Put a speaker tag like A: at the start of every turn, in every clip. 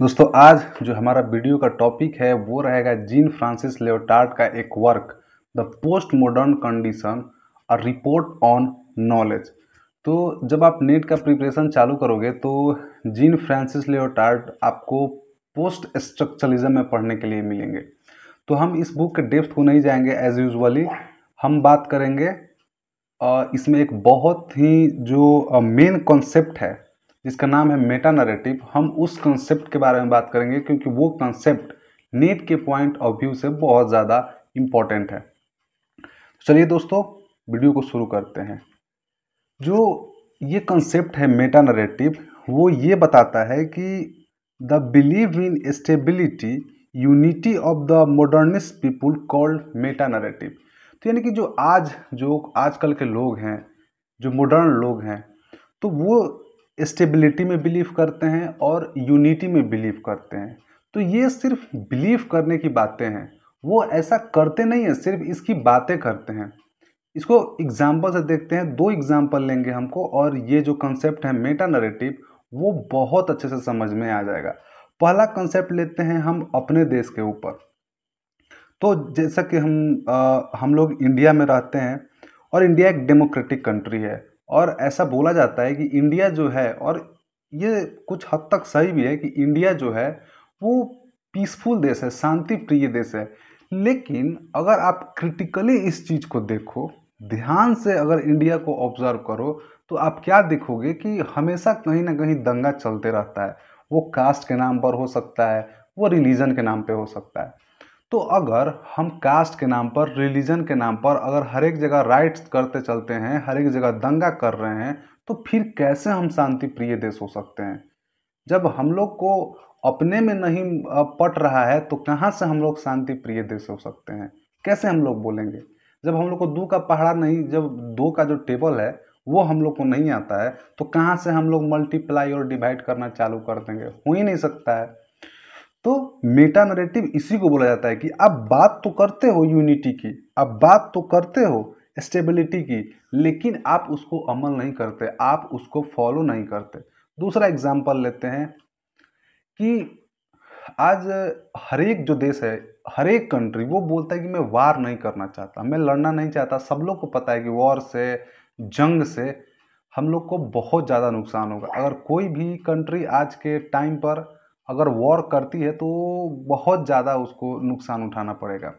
A: दोस्तों, आज जो हमारा वीडियो का टॉपिक है, वो रहेगा जीन फ्रांसिस लेओटार्ड का एक work, the post modern condition, a report on knowledge. तो जब आप नेट का प्रिपरेशन चालू करोगे तो जीन फ्रांसिस लेओटार्ड आपको पोस्ट स्ट्रक्चरलिज्म में पढ़ने के लिए मिलेंगे। तो हम इस बुक के डेप्थ को नहीं जाएँगे एज यूजली हम बात करेंगे इसमें एक बहुत ही जो मेन कॉन्सेप्ट है जिसका नाम है मेटा नरेटिव हम उस कंसेप्ट के बारे में बात करेंगे क्योंकि वो कंसेप्ट नेट के पॉइंट ऑफ़ व्यू से बहुत ज़्यादा इंपॉर्टेंट है। चलिए दोस्तों वीडियो को शुरू करते हैं। जो ये कंसेप्ट है मेटा नरेटिव वो ये बताता है कि the believe in stability unity of the modernist people called meta narrative तो यानी कि जो आज, जो आजकल के लोग हैं, जो मॉडर्न लोग हैं तो वो स्टेबिलिटी में बिलीव करते हैं और यूनिटी में बिलीव करते हैं। तो ये सिर्फ़ बिलीव करने की बातें हैं। वो ऐसा करते नहीं हैं सिर्फ़ इसकी बातें करते हैं। इसको एग्ज़ाम्पल से देखते हैं दो एग्ज़ाम्पल लेंगे हमको और ये जो कंसेप्ट है मेटा नरेटिव वो बहुत अच्छे से समझ में आ जाएगा। पहला कंसेप्ट लेते हैं हम अपने देश के ऊपर। तो जैसा कि हम आ, हम लोग इंडिया में रहते हैं और इंडिया एक डेमोक्रेटिक कंट्री है। और ऐसा बोला जाता है कि इंडिया जो है, और ये कुछ हद तक सही भी है कि इंडिया जो है, वो पीसफुल देश है शांति प्रिय देश है। लेकिन अगर आप क्रिटिकली इस चीज़ को देखो, ध्यान से अगर इंडिया को ऑब्ज़र्व करो तो आप क्या देखोगे कि हमेशा कहीं ना कहीं दंगा चलते रहता है। वो कास्ट के नाम पर हो सकता है, वो रिलीजन के नाम पे हो सकता है। तो अगर हम कास्ट के नाम पर रिलीजन के नाम पर अगर हर एक जगह राइट्स करते चलते हैं, हर एक जगह दंगा कर रहे हैं तो फिर कैसे हम शांति प्रिय देश हो सकते हैं? जब हम लोग को अपने में नहीं पट रहा है तो कहाँ से हम लोग शांति प्रिय देश हो सकते हैं? कैसे हम लोग बोलेंगे? जब हम लोग को दो का पहाड़ा नहीं, जब दो का जो टेबल है, वो हम लोग को नहीं आता है तो कहाँ से हम लोग मल्टीप्लाई और डिवाइड करना चालू कर देंगे? हो ही नहीं सकता है। तो मेटा नरेटिव इसी को बोला जाता है कि आप बात तो करते हो यूनिटी की आप बात तो करते हो स्टेबिलिटी की, लेकिन आप उसको अमल नहीं करते, आप उसको फॉलो नहीं करते। दूसरा एग्ज़ाम्पल लेते हैं कि आज हर एक जो देश है, हर एक कंट्री वो बोलता है कि मैं वार नहीं करना चाहता, मैं लड़ना नहीं चाहता। सब लोग को पता है कि वॉर से, जंग से हम लोग को बहुत ज़्यादा नुकसान होगा। अगर कोई भी कंट्री आज के टाइम पर अगर वॉर करती है तो बहुत ज़्यादा उसको नुकसान उठाना पड़ेगा।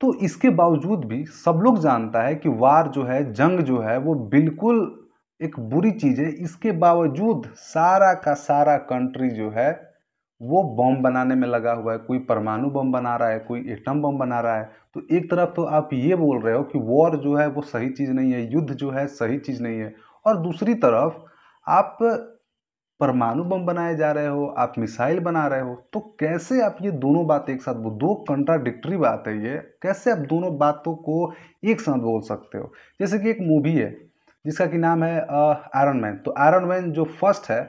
A: तो इसके बावजूद भी सब लोग जानता है कि वार जो है, जंग जो है, वो बिल्कुल एक बुरी चीज़ है। इसके बावजूद सारा का सारा कंट्री जो है, वो बम बनाने में लगा हुआ है। कोई परमाणु बम बना रहा है, कोई एटम बम बना रहा है। तो एक तरफ़ तो आप ये बोल रहे हो कि वॉर जो है, वो सही चीज़ नहीं है, युद्ध जो है, सही चीज़ नहीं है। और दूसरी तरफ़ आप परमाणु बम बनाए जा रहे हो, आप मिसाइल बना रहे हो तो कैसे आप ये दोनों बात एक साथ दो कंट्राडिक्टरी बात है ये, कैसे आप दोनों बातों को एक साथ बोल सकते हो? जैसे कि एक मूवी है, जिसका कि नाम है आयरन मैन तो आयरन मैन जो फ़र्स्ट है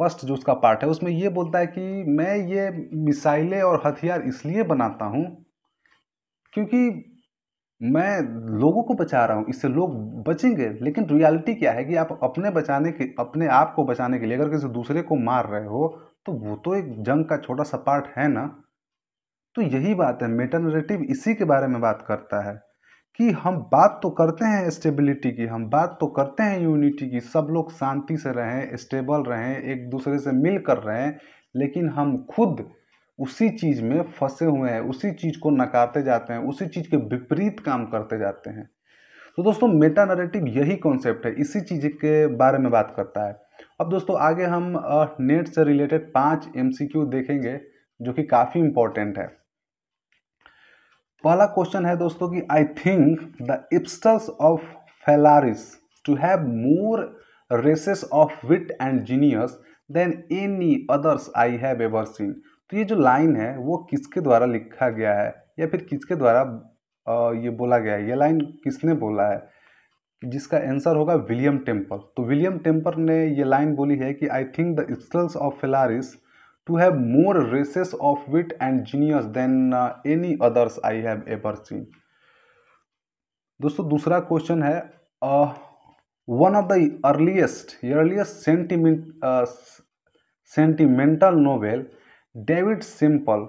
A: फ़र्स्ट जो उसका पार्ट है, उसमें ये बोलता है कि मैं ये मिसाइलें और हथियार इसलिए बनाता हूँ, क्योंकि मैं लोगों को बचा रहा हूँ, इससे लोग बचेंगे, लेकिन रियलिटी क्या है कि आप अपने बचाने के, अपने आप को बचाने के लिए अगर किसी दूसरे को मार रहे हो तो वो तो एक जंग का छोटा सा पार्ट है ना? तो यही बात है मेटा नरेटिव इसी के बारे में बात करता है कि हम बात तो करते हैं स्टेबिलिटी की, हम बात तो करते हैं यूनिटी की, सब लोग शांति से रहें स्टेबल रहें, एक दूसरे से मिल कर रहें, लेकिन हम खुद उसी चीज़ में फंसे हुए हैं, उसी चीज़ को नकारते जाते हैं, उसी चीज़ के विपरीत काम करते जाते हैं। तो दोस्तों मेटा नरेटिव यही कॉन्सेप्ट है, इसी चीज़ के बारे में बात करता है। अब दोस्तों, आगे हम नेट से रिलेटेड पाँच एमसीक्यू देखेंगे, जो कि काफ़ी इंपॉर्टेंट है। पहला क्वेश्चन है दोस्तों कि I think the epistles of Phalaris to have more races of wit and genius than any others I have ever seen तो ये जो लाइन है, वो किसके द्वारा लिखा गया है? या फिर किसके द्वारा ये बोला गया है? ये लाइन किसने बोला है? जिसका आंसर होगा विलियम टेम्पर तो विलियम टेम्पर ने ये लाइन बोली है कि I think the epistles of Phalaris to have more races of wit and genius than any others I have ever seen दोस्तों, दूसरा क्वेश्चन है one of the earliest earliest sentiment sentimental novel David Simple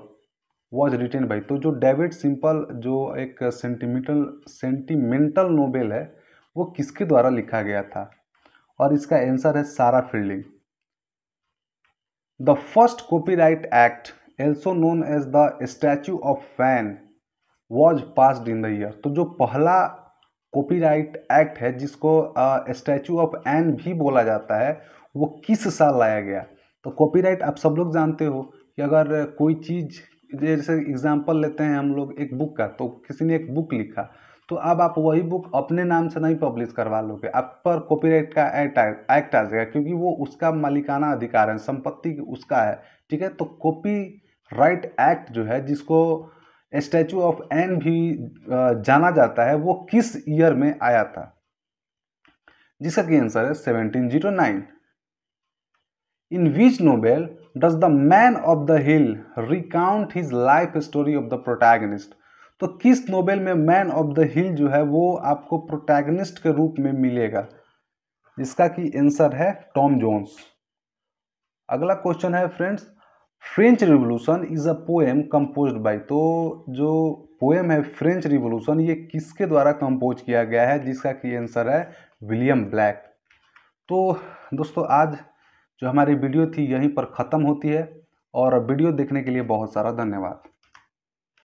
A: was written by तो जो David simple जो एक sentimental sentimental novel है, वो किसके द्वारा लिखा गया था? और इसका आंसर है Sarah Fielding. The first copyright act also known as the statute of Anne was passed in the year तो जो पहला कॉपीराइट एक्ट है, जिसको स्टैचू ऑफ़ एन भी बोला जाता है, वो किस साल लाया गया? तो कॉपीराइट आप सब लोग जानते हो। कि अगर कोई चीज़, जैसे एग्जांपल लेते हैं हम लोग एक बुक का तो किसी ने एक बुक लिखा तो अब आप वही बुक अपने नाम से नहीं पब्लिश करवा लोगे। आप पर कॉपीराइट का एक्ट एक्ट आ जाएगा, क्योंकि वो उसका मालिकाना अधिकार है, संपत्ति उसका है, ठीक है? तो कॉपी राइट एक्ट जो है, जिसको स्टैचू ऑफ़ एन भी जाना जाता है, वो किस ईयर में आया था? जिसका की आंसर है seventeen zero nine in which novel does the man of the hill recount his life story of the protagonist तो किस नोबेल में मैन ऑफ़ द हिल जो है वो आपको प्रोटैगनिस्ट के रूप में मिलेगा? जिसका की आंसर है टॉम जोन्स अगला क्वेश्चन है friends French revolution is a poem composed by तो जो पोएम है फ्रेंच रिवोल्यूशन ये किसके द्वारा कंपोज किया गया है? जिसका की आंसर है विलियम ब्लैक तो दोस्तों, आज जो हमारी वीडियो थी यहीं पर ख़त्म होती है और वीडियो देखने के लिए बहुत सारा धन्यवाद।